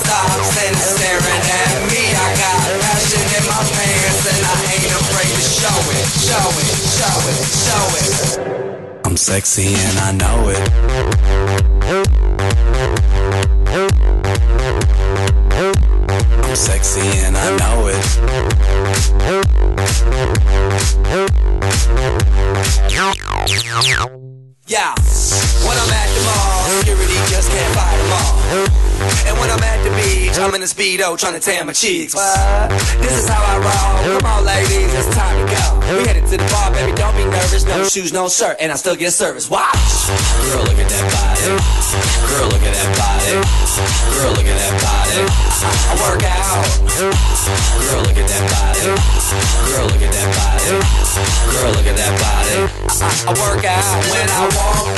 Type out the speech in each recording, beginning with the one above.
Stops and staring at me. I got passion in my pants and I ain't afraid to show it, show it, show it, show sexy and I know it. I'm sexy and I know it. Yeah, when I'm at the mall, security just can't fight them all. I'm in a speedo trying to oh, tan my cheeks. What? This is how I roll. Come on, ladies, it's time to go. We headed to the bar, baby, don't be nervous. No shoes, no shirt, and I still get service. Watch. Girl, look at that body. Girl, look at that body. Girl, look at that body. I, work out. Girl, look at that body. Girl, look at that body. Girl, look at that body. I work out when I walk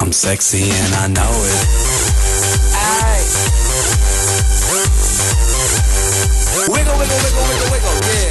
I'm sexy and I know it. Aye. Wiggle, wiggle, wiggle,